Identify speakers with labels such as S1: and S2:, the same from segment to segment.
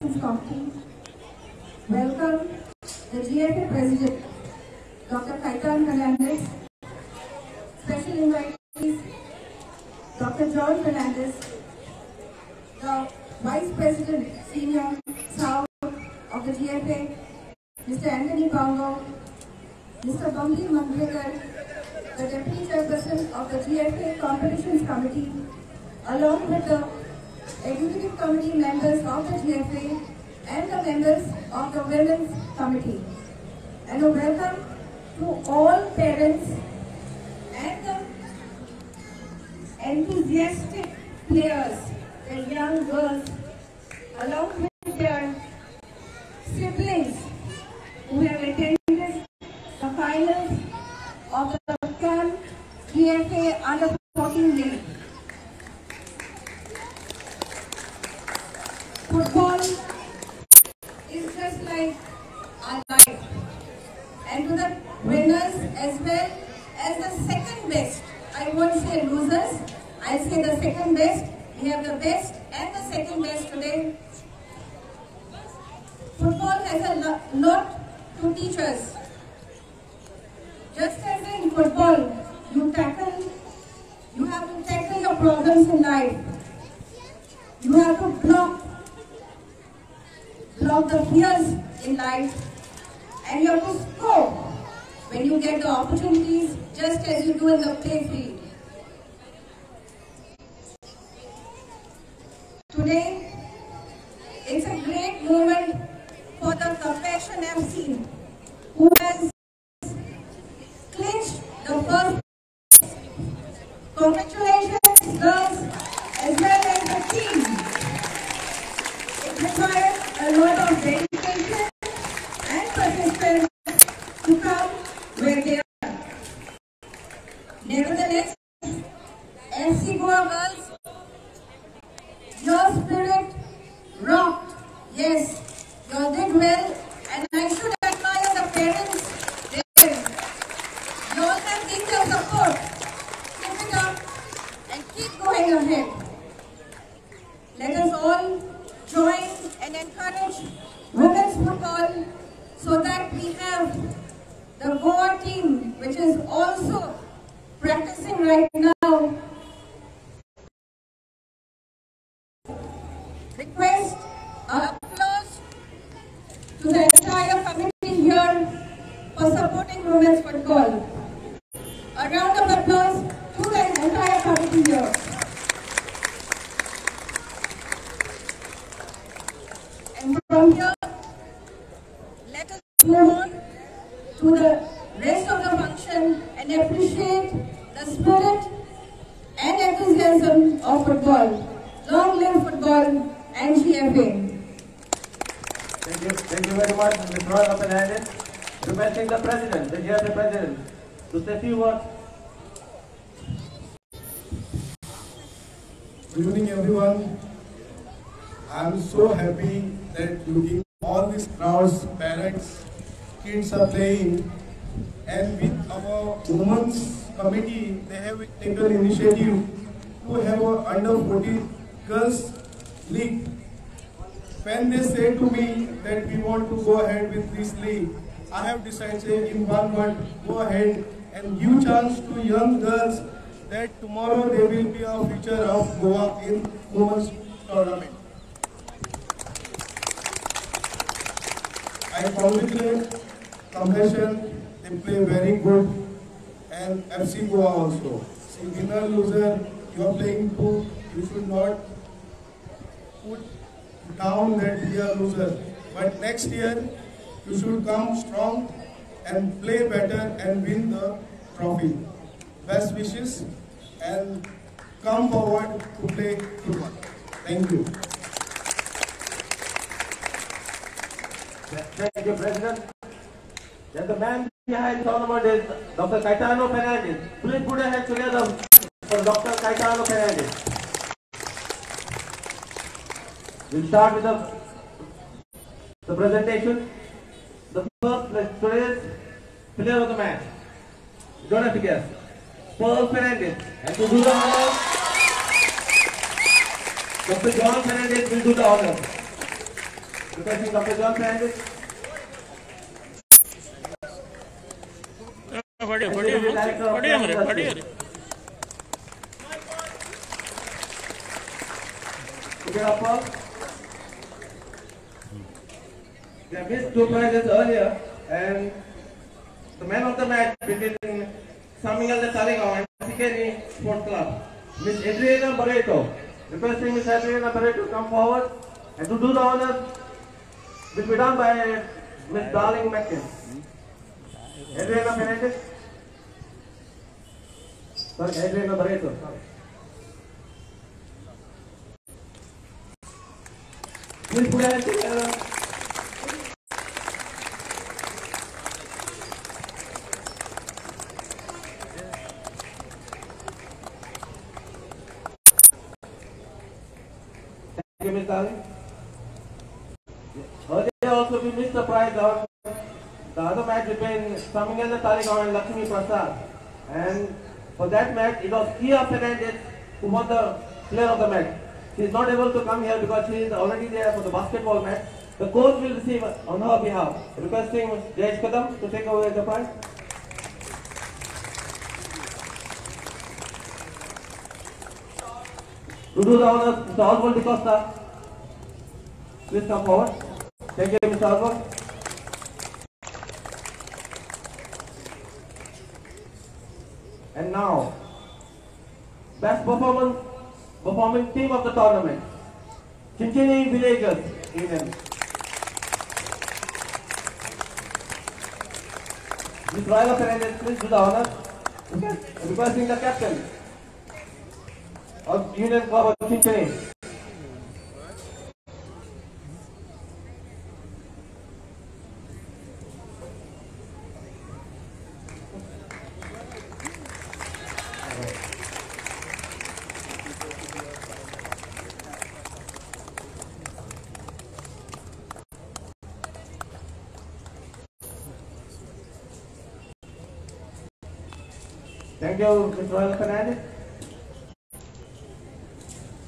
S1: Committee. Welcome the GFA President, Dr. Caetano Fernandez, special invitees, Dr. John Fernandez, the Vice President, Senior South of the GFA, Mr. Anthony Pongo, Mr. Bambi Mandrekar, the Deputy Chairperson of the GFA Competitions Committee, along with the Executive Committee members of the GFA and the members of the Women's Committee. And a welcome to all parents and the enthusiastic players, the young girls, along with their siblings who have attended the finals of the GFA Under 14 League. Football is just like our life. And to the winners as well as the second best, I won't say losers, I'll say the second best. We have the best and the second best today. Football has a lo- lot to teach us. Just as in football, you tackle, you have to tackle your problems in life. You have to the fears in life, and you have to score when you get the opportunities, just as you do in the play field. Today, it's a great moment for the Compassion FC, who has clinched the first. Congratulations, girls, as well as the team. It requires a lot of dedication and persistence to come where they are. Nevertheless, FC Goa girls, your spirit rocked. Yes, you did well, and I should admire the parents there. You all have been their support. Keep it up and keep Let us all join and encourage women's football so that we have the Goa team, which is also practicing right now. Request applause to the entire committee here for supporting women's football. A round of applause to the entire committee here. And from here, let us move on to the rest of the function and appreciate the spirit and enthusiasm of football. Long live football and GFA.
S2: Thank you, thank you very much, Mr. Roy Fernandez. Requesting the President, the GFA President, to say a few words.
S3: Good evening, everyone. I'm so happy that looking all these crowds, parents, kids are playing, and with our women's committee, they have taken initiative to have a under 14 girls league. When they say to me that we want to go ahead with this league, I have decided in one word, go ahead and give chance to young girls that tomorrow they will be a future of Goa in women's tournament. I congratulate Compassion, they play very good, and FC Goa also. See, winner, loser, you are playing two, you should not put down that we are loser. But next year, you should come strong and play better and win the trophy. Best wishes and come forward to play football. Thank you.
S2: Thank you, President. Then the man behind the tournament is Dr. Caetano Fernandez. Please put your hands together for Dr. Caetano Fernandez. We'll start with the, the presentation. The first today's player of the match. You don't have to guess. Pearl Fernandez. And to do the honor, Dr. John Fernandez will do the honor. Requesting Dr. John Fernandez.
S4: पढ़िए पढ़िए पढ़िए मेरे पढ़िए
S2: To get up first. They missed two prizes earlier, and the man of the match between Samuel the Taleigao and Sikeni Sports Club, Miss Adriana Barreto. Requesting Miss Adriana Barreto to come forward and to do the honors will be done by Miss Darling Mackin. Adriana Fernandez. Sorry, Adriana Barreto. Please put your together. You, Ms. Darling. Earlier also we missed the prize on the other match between Samuel Taligaon and Lakshmi Prasad. And for that match, it was Kia Fernandez who won the player of the match. She is not able to come here because she is already there for the basketball match. The coach will receive on her behalf, requesting Jayesh Kadam to take away the prize. To do the Mr. Oswald Di Costa. Please come forward. Thank you, Mr. Oswald. And now, best performance, performing team of the tournament, Chinchini Villagers, England. Ms. Raila Fernandez, please do the honors. Okay. Requesting the captain of Union Club of Chinchini. Thank you, Mr. Royal Fernandez.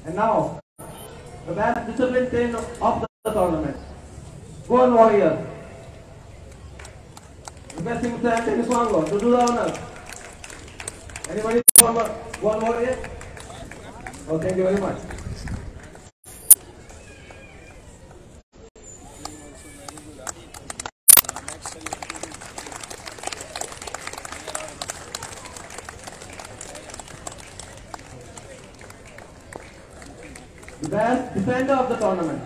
S2: And now, the best discipline team of the tournament. Goan Warriors. Requesting Mr. Anthony Swango to do the honors. Anybody from Goan Warriors? Oh, thank you very much. Best defender of the tournament.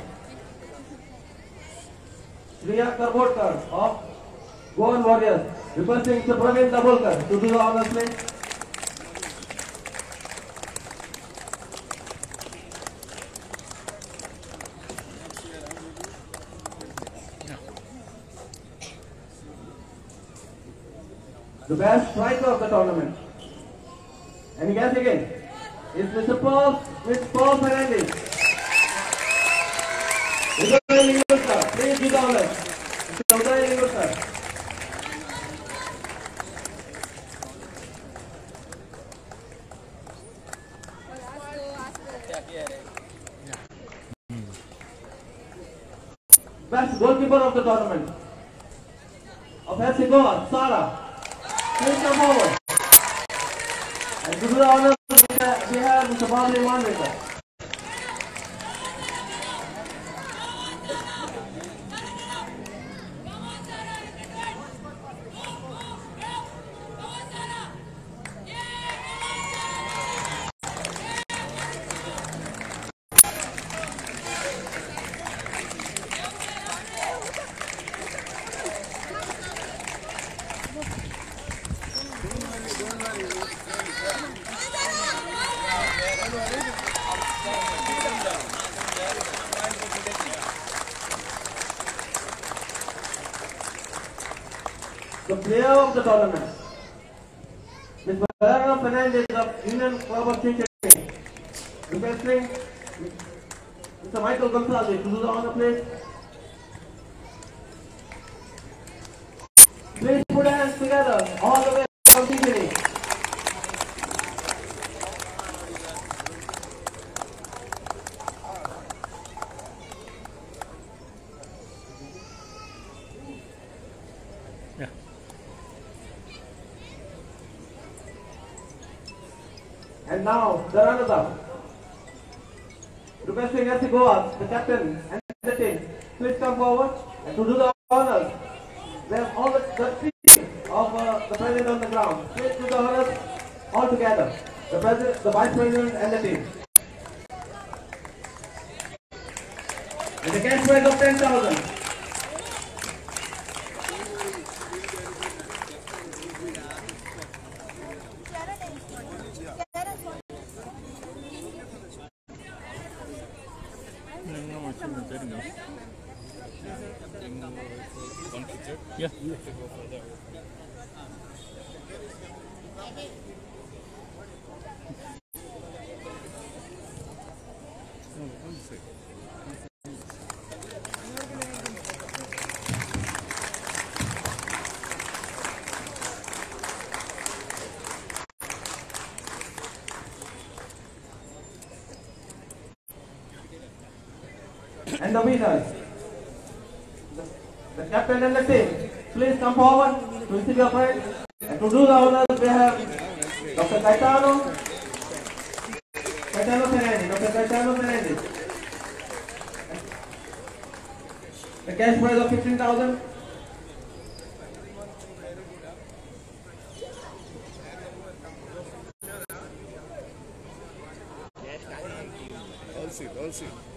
S2: Shriya Karbotkar of Goan Warriors. Requesting Mr. Praveen Dabolkar to do the honors please. The best striker of the tournament. Any guess again? It's Mr. Paul, Mr. Paul Fernandez. Uday Lingurkar, please do the honors. Mr. Uday Lingurkar. Best goalkeeper of the tournament. Of FC Goa, Sara. Please come forward. And to do the honors, we have Mr. Bali. The tournament. Ms. Bernardo Fernandez of Union Club of Chichen. Requesting Mr. Michael Gonzalez to do the honor please. Please put hands together all the way And the runners-up. Requesting FC Goa, the captain and the team, please come forward and to do the honors. We have all the, the team of uh, the president on the ground. Please do the honors all together. The president, the vice president and the team. With a cash prize of 10,000.
S4: Yeah.
S2: And the winners. The, the captain and the team, please come forward to receive your prize. And to do the honors, we have Dr. Caetano, Caetano Fernandez, Dr. Caetano Fernandez. The cash prize of 15,000.
S3: All sit, all.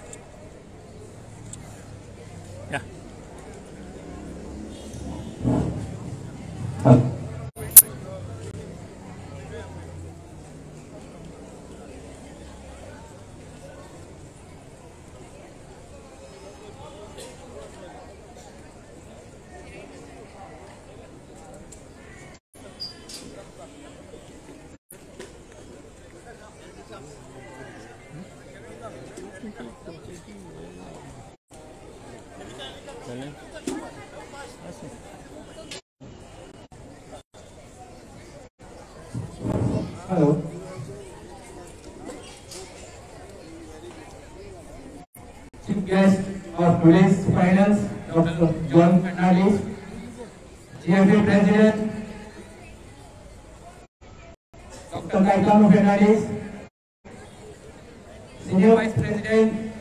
S4: Challenge.
S5: Hello. Chief guest of today's finals, Dr. John Fernandez, GFA President, Dr. Caetano Fernandez, Senior Vice President,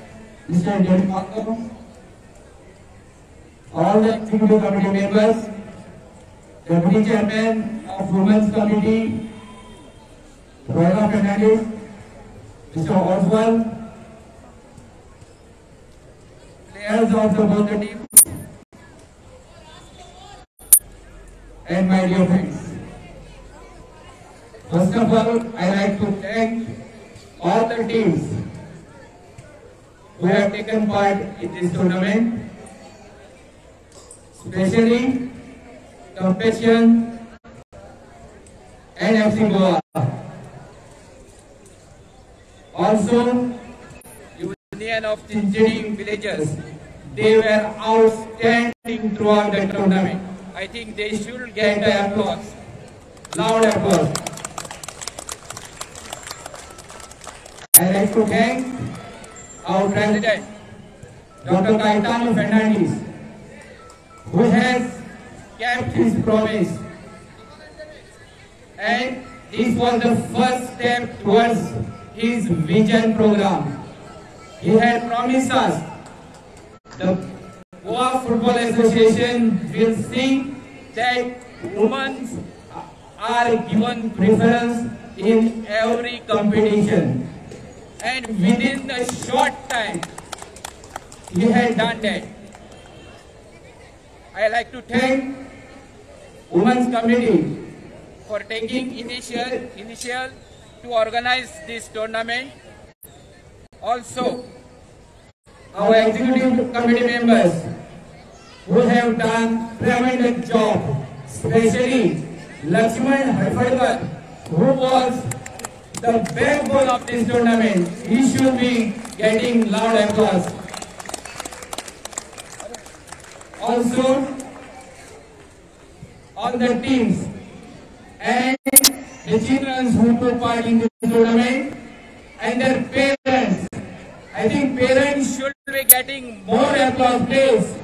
S5: Mr. Jerry Malcolm, all the executive committee members, Deputy Chairman of Women's Committee, Royal Fernandez, Mr. Oswald, players of the both the teams, and my dear friends. First of all, I like to thank all the teams who have taken part in this tournament, especially Compassion and FC Goa. Also, Union of Chinchini villagers, they were outstanding throughout the tournament. I think they should get the applause, loud applause. I like to thank our president, Dr. Caetano Fernandez, who has kept his promise. And this was the first step towards his vision program. He had promised us the Goa Football Association will see that women are given preference in every competition. And within the short time, he had done that. I like to thank Women's Committee for taking initial, initial to organize this tournament. Also, our executive committee members who have done tremendous job, especially Lakshman Harfadkar, who was the backbone of this tournament. He should be getting loud applause. Also, all the teams and the children who took part in this tournament and their parents. I think parents should be getting more applause, please.